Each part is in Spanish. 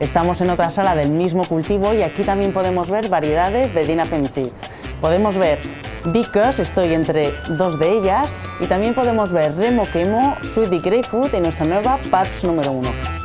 Estamos en otra sala del mismo cultivo y aquí también podemos ver variedades de Dinapem Seeds. Podemos ver Bickers, estoy entre dos de ellas, y también podemos ver Remo Quemo, Sweetie Grapefruit y nuestra nueva Patch número 1.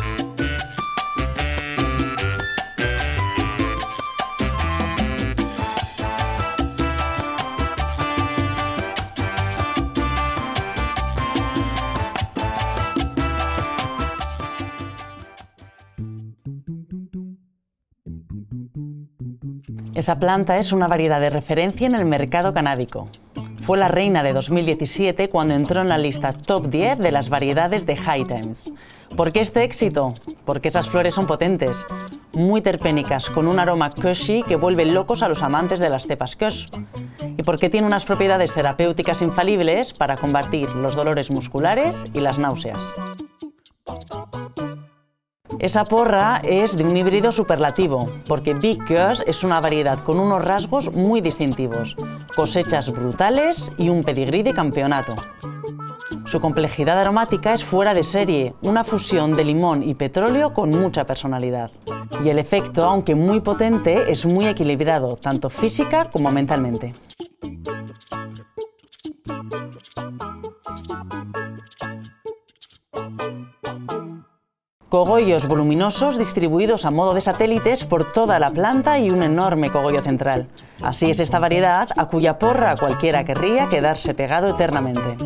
Esa planta es una variedad de referencia en el mercado canábico. Fue la reina de 2017 cuando entró en la lista top 10 de las variedades de High Times. ¿Por qué este éxito? Porque esas flores son potentes, muy terpénicas, con un aroma cushy que vuelve locos a los amantes de las cepas kush. Y porque tiene unas propiedades terapéuticas infalibles para combatir los dolores musculares y las náuseas. Esa porra es de un híbrido superlativo, porque Big Curse es una variedad con unos rasgos muy distintivos, cosechas brutales y un pedigrí de campeonato. Su complejidad aromática es fuera de serie, una fusión de limón y petróleo con mucha personalidad. Y el efecto, aunque muy potente, es muy equilibrado, tanto física como mentalmente. Cogollos voluminosos distribuidos a modo de satélites por toda la planta y un enorme cogollo central. Así es esta variedad a cuya porra cualquiera querría quedarse pegado eternamente.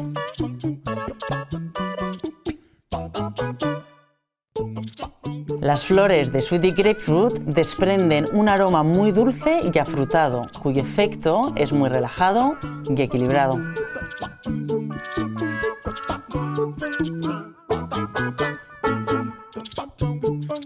Las flores de Sweetie Grapefruit desprenden un aroma muy dulce y afrutado, cuyo efecto es muy relajado y equilibrado. Boom, boom, boom.